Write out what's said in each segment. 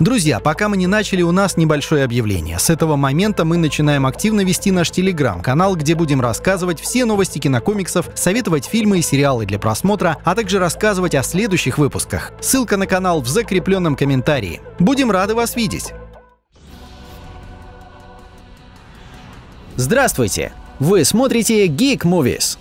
Друзья, пока мы не начали, у нас небольшое объявление. С этого момента мы начинаем активно вести наш телеграм-канал, где будем рассказывать все новости кинокомиксов, советовать фильмы и сериалы для просмотра, а также рассказывать о следующих выпусках. Ссылка на канал в закрепленном комментарии. Будем рады вас видеть! Здравствуйте! Вы смотрите Geek Movies.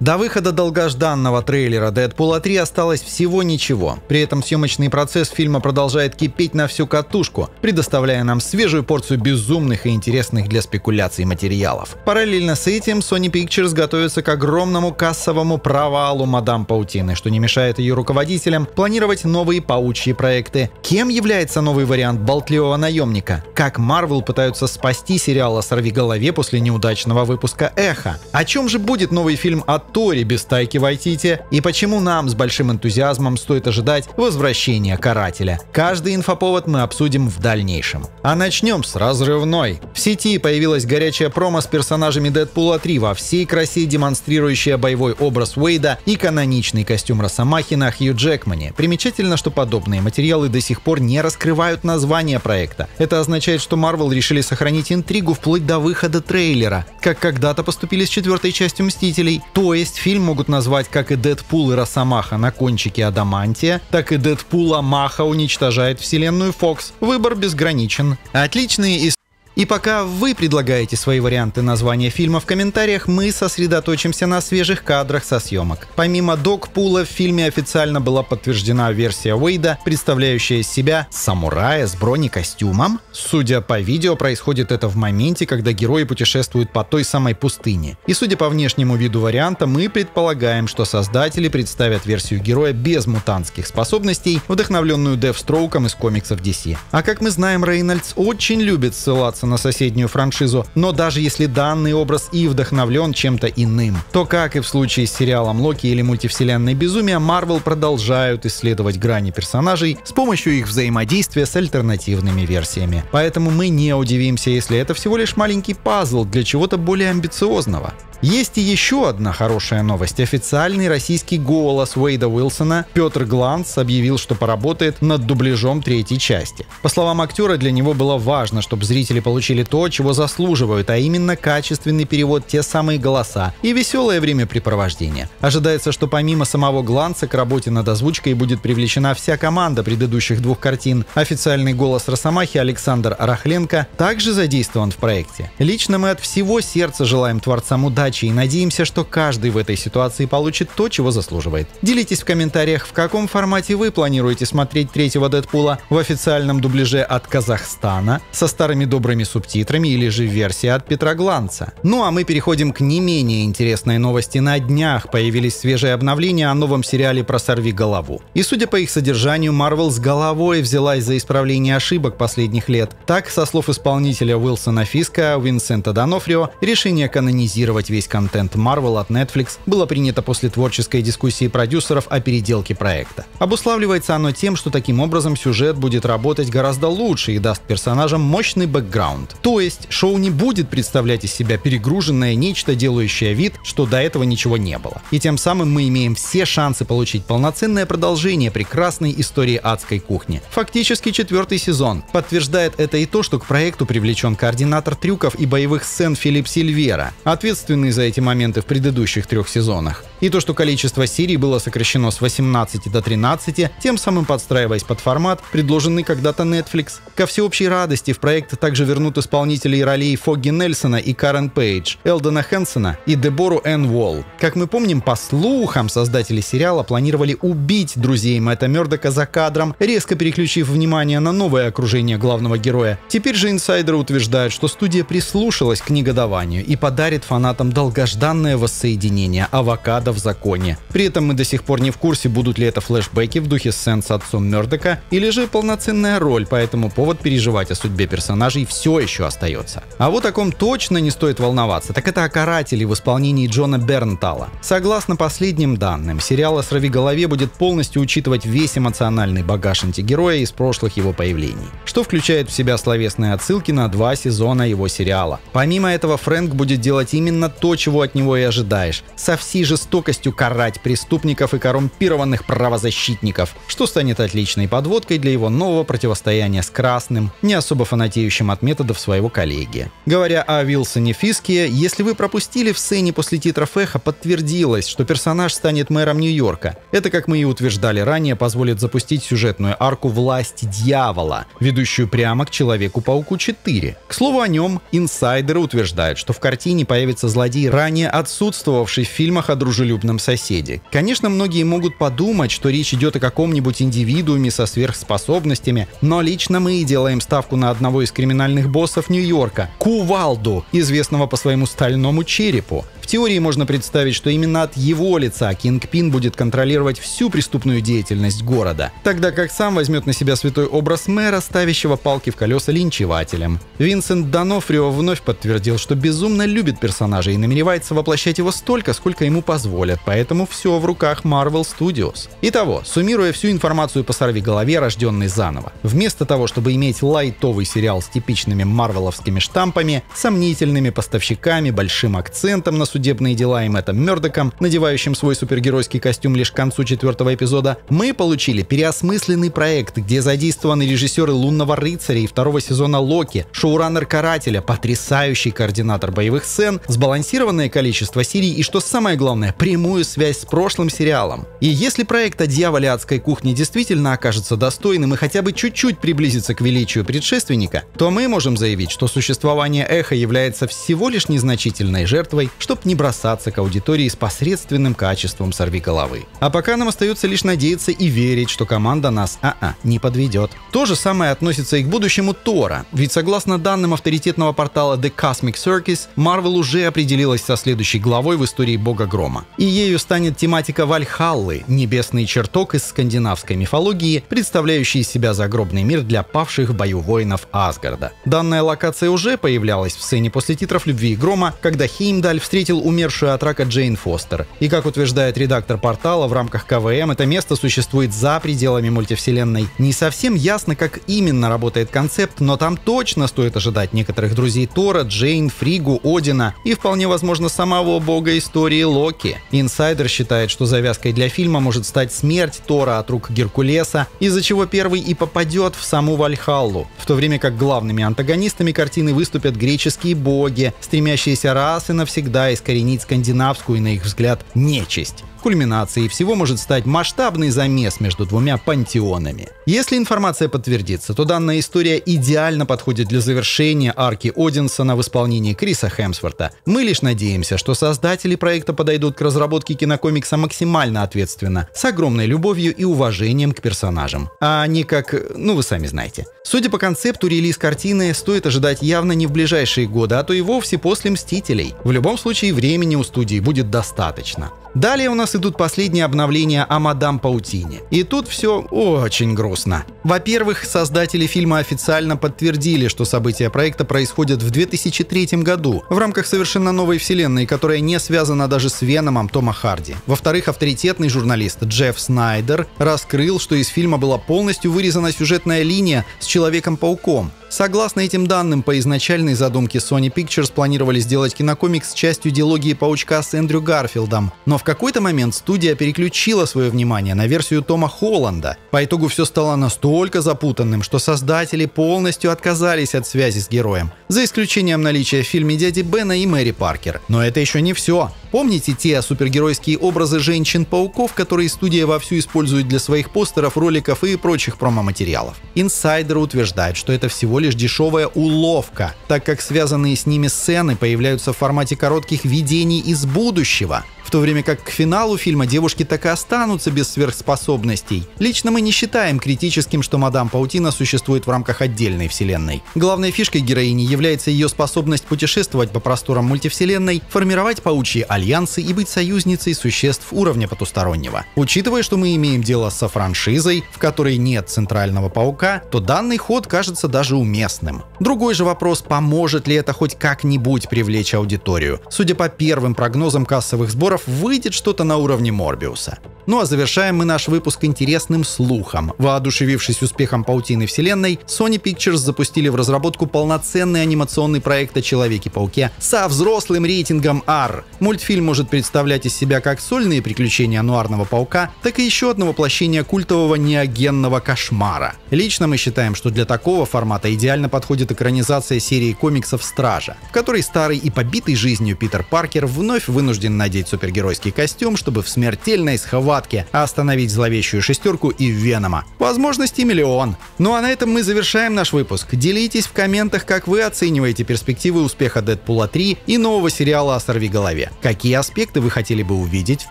До выхода долгожданного трейлера Дэдпула 3 осталось всего ничего. При этом съемочный процесс фильма продолжает кипеть на всю катушку, предоставляя нам свежую порцию безумных и интересных для спекуляций материалов. Параллельно с этим Sony Pictures готовится к огромному кассовому провалу Мадам Паутины, что не мешает ее руководителям планировать новые паучьи проекты. Кем является новый вариант болтливого наемника? Как Marvel пытаются спасти сериал о сорвиголове после неудачного выпуска Эхо? О чем же будет новый фильм от Тори без Тайки Вайтити и почему нам с большим энтузиазмом стоит ожидать возвращения Карателя. Каждый инфоповод мы обсудим в дальнейшем. А начнем с разрывной. В сети появилась горячая промо с персонажами Дэдпула 3 во всей красе, демонстрирующая боевой образ Уэйда и каноничный костюм Росомахи на Хью Джекмане. Примечательно, что подобные материалы до сих пор не раскрывают название проекта. Это означает, что Marvel решили сохранить интригу вплоть до выхода трейлера, как когда-то поступили с четвертой частью Мстителей. То есть фильм могут назвать как и Дэдпул и Росомаха на кончике Адамантия, так и Дэдпула Маха уничтожает вселенную Фокс. Выбор безграничен. Отличные истории и пока вы предлагаете свои варианты названия фильма в комментариях, мы сосредоточимся на свежих кадрах со съемок. Помимо Док-пула в фильме официально была подтверждена версия Уэйда, представляющая из себя самурая с бронекостюмом. Судя по видео, происходит это в моменте, когда герои путешествуют по той самой пустыне. И судя по внешнему виду варианта, мы предполагаем, что создатели представят версию героя без мутантских способностей, вдохновленную Девстроуком из комиксов DC. А как мы знаем, Рейнольдс очень любит ссылаться ссылаться на соседнюю франшизу, но даже если данный образ и вдохновлен чем-то иным, то как и в случае с сериалом Локи или мультивселенной Безумия, Марвел продолжают исследовать грани персонажей с помощью их взаимодействия с альтернативными версиями. Поэтому мы не удивимся, если это всего лишь маленький пазл для чего-то более амбициозного. Есть и еще одна хорошая новость. Официальный российский голос Уэйда Уилсона Петр Гланс объявил, что поработает над дубляжом третьей части. По словам актера, для него было важно, чтобы зрители получили то, чего заслуживают, а именно качественный перевод, те самые голоса и веселое времяпрепровождение. Ожидается, что помимо самого Гланца к работе над озвучкой будет привлечена вся команда предыдущих двух картин. Официальный голос Росомахи Александр Арахленко также задействован в проекте. Лично мы от всего сердца желаем творцам удачи и надеемся, что каждый в этой ситуации получит то, чего заслуживает. Делитесь в комментариях, в каком формате вы планируете смотреть третьего Дэдпула в официальном дубляже от Казахстана, со старыми добрыми субтитрами или же версия от Петра Гланца. Ну а мы переходим к не менее интересной новости. На днях появились свежие обновления о новом сериале про «Сорви голову». И судя по их содержанию, Marvel с головой взялась за исправление ошибок последних лет. Так, со слов исполнителя Уилсона Фиска, Винсента Донофрио, решение канонизировать весь контент Marvel от Netflix было принято после творческой дискуссии продюсеров о переделке проекта. Обуславливается оно тем, что таким образом сюжет будет работать гораздо лучше и даст персонажам мощный бэкграунд. То есть шоу не будет представлять из себя перегруженное нечто, делающее вид, что до этого ничего не было. И тем самым мы имеем все шансы получить полноценное продолжение прекрасной истории адской кухни. Фактически четвертый сезон. Подтверждает это и то, что к проекту привлечен координатор трюков и боевых сцен Филипп Сильвера, ответственный за эти моменты в предыдущих трех сезонах. И то, что количество серий было сокращено с 18 до 13, тем самым подстраиваясь под формат, предложенный когда-то Netflix. Ко всеобщей радости в проект также вернут исполнителей ролей Фогги Нельсона и Карен Пейдж, Элдона Хэнсона и Дебору Энн Уолл. Как мы помним, по слухам, создатели сериала планировали убить друзей Мэтта Мёрдока за кадром, резко переключив внимание на новое окружение главного героя. Теперь же инсайдеры утверждают, что студия прислушалась к негодованию и подарит фанатам долгожданное воссоединение авокадо в законе. При этом мы до сих пор не в курсе, будут ли это флешбеки в духе сцен с отцом Мердока или же полноценная роль, поэтому повод переживать о судьбе персонажей все еще остается. А вот о ком точно не стоит волноваться, так это о карателе в исполнении Джона Бернтала. Согласно последним данным, сериал о голове будет полностью учитывать весь эмоциональный багаж антигероя из прошлых его появлений. что включает в себя словесные отсылки на два сезона его сериала. Помимо этого, Фрэнк будет делать именно то, чего от него и ожидаешь. Со всей жестокостью карать преступников и коррумпированных правозащитников, что станет отличной подводкой для его нового противостояния с Красным, не особо фанатеющим от методов своего коллеги. Говоря о Вилсоне Фиске, если вы пропустили в сцене после титров эхо, подтвердилось, что персонаж станет мэром Нью-Йорка. Это, как мы и утверждали ранее, позволит запустить сюжетную арку «Власть дьявола», ведущую прямо к Человеку-пауку 4. К слову о нем, инсайдеры утверждают, что в картине появится злодей, ранее отсутствовавший в фильмах о дружелюбном соседе. Конечно, многие могут подумать, что речь идет о каком-нибудь индивидууме со сверхспособностями, но лично мы и делаем ставку на одного из криминальных боссов Нью-Йорка – Кувалду, известного по своему стальному черепу. В теории можно представить, что именно от его лица Кингпин будет контролировать всю преступную деятельность города, тогда как сам возьмет на себя святой образ мэра, ставящего палки в колеса линчевателем. Винсент Донофрио вновь подтвердил, что безумно любит персонажа и намеревается воплощать его столько, сколько ему позволят, поэтому все в руках Marvel Studios. Итого, суммируя всю информацию по сорви голове, рожденной заново, вместо того, чтобы иметь лайтовый сериал с типичными марвеловскими штампами, сомнительными поставщиками, большим акцентом на судебные дела и Мэттом Мёрдоком, надевающим свой супергеройский костюм лишь к концу четвертого эпизода, мы получили переосмысленный проект, где задействованы режиссеры «Лунного рыцаря» и второго сезона «Локи», шоураннер «Карателя», потрясающий координатор боевых сцен, сбалансированное количество серий и, что самое главное, прямую связь с прошлым сериалом. И если проект о дьяволе адской кухни действительно окажется достойным и хотя бы чуть-чуть приблизится к величию предшественника, то мы можем заявить, что существование эхо является всего лишь незначительной жертвой, не бросаться к аудитории с посредственным качеством сорви головы. А пока нам остается лишь надеяться и верить, что команда нас а-а, не подведет. То же самое относится и к будущему Тора, ведь согласно данным авторитетного портала The Cosmic Circus, Marvel уже определилась со следующей главой в истории Бога Грома. И ею станет тематика Вальхаллы, небесный чертог из скандинавской мифологии, представляющий из себя загробный мир для павших в бою воинов Асгарда. Данная локация уже появлялась в сцене после титров «Любви и грома», когда Хеймдаль встретил встретил умершую от рака Джейн Фостер. И как утверждает редактор портала, в рамках КВМ это место существует за пределами мультивселенной. Не совсем ясно, как именно работает концепт, но там точно стоит ожидать некоторых друзей Тора, Джейн, Фригу, Одина и вполне возможно самого бога истории Локи. Инсайдер считает, что завязкой для фильма может стать смерть Тора от рук Геркулеса, из-за чего первый и попадет в саму Вальхаллу, в то время как главными антагонистами картины выступят греческие боги, стремящиеся раз и навсегда искоренить скандинавскую, на их взгляд, нечисть. Кульминацией всего может стать масштабный замес между двумя пантеонами. Если информация подтвердится, то данная история идеально подходит для завершения арки Одинсона в исполнении Криса Хемсворта. Мы лишь надеемся, что создатели проекта подойдут к разработке кинокомикса максимально ответственно, с огромной любовью и уважением к персонажам. А не как, ну вы сами знаете. Судя по концепту, релиз картины стоит ожидать явно не в ближайшие годы, а то и вовсе после «Мстителей». В любом случае, времени у студии будет достаточно. Далее у нас идут последние обновления о Мадам Паутине. И тут все очень грустно. Во-первых, создатели фильма официально подтвердили, что события проекта происходят в 2003 году, в рамках совершенно новой вселенной, которая не связана даже с Веномом Тома Харди. Во-вторых, авторитетный журналист Джефф Снайдер раскрыл, что из фильма была полностью вырезана сюжетная линия с Человеком-пауком, Согласно этим данным, по изначальной задумке Sony Pictures планировали сделать кинокомикс с частью диалогии Паучка с Эндрю Гарфилдом, но в какой-то момент студия переключила свое внимание на версию Тома Холланда. По итогу все стало настолько запутанным, что создатели полностью отказались от связи с героем, за исключением наличия в фильме дяди Бена и Мэри Паркер. Но это еще не все. Помните те супергеройские образы женщин-пауков, которые студия вовсю использует для своих постеров, роликов и прочих промо-материалов? Инсайдеры утверждают, что это всего лишь дешевая уловка, так как связанные с ними сцены появляются в формате коротких видений из будущего то время как к финалу фильма девушки так и останутся без сверхспособностей. Лично мы не считаем критическим, что Мадам Паутина существует в рамках отдельной вселенной. Главной фишкой героини является ее способность путешествовать по просторам мультивселенной, формировать паучьи альянсы и быть союзницей существ уровня потустороннего. Учитывая, что мы имеем дело со франшизой, в которой нет центрального паука, то данный ход кажется даже уместным. Другой же вопрос, поможет ли это хоть как-нибудь привлечь аудиторию. Судя по первым прогнозам кассовых сборов, выйдет что-то на уровне Морбиуса. Ну а завершаем мы наш выпуск интересным слухом. Воодушевившись успехом паутины вселенной, Sony Pictures запустили в разработку полноценный анимационный проект о Человеке-пауке со взрослым рейтингом R. Мультфильм может представлять из себя как сольные приключения ануарного паука, так и еще одно воплощение культового неогенного кошмара. Лично мы считаем, что для такого формата идеально подходит экранизация серии комиксов «Стража», в которой старый и побитый жизнью Питер Паркер вновь вынужден надеть супергеройский костюм, чтобы в смертельной схватке остановить зловещую шестерку и Венома. Возможностей миллион. Ну а на этом мы завершаем наш выпуск. Делитесь в комментах, как вы оцениваете перспективы успеха Дэдпула 3 и нового сериала о сорви голове. Какие аспекты вы хотели бы увидеть в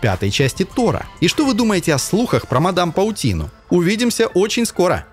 пятой части Тора? И что вы думаете о слухах про мадам Паутину? Увидимся очень скоро.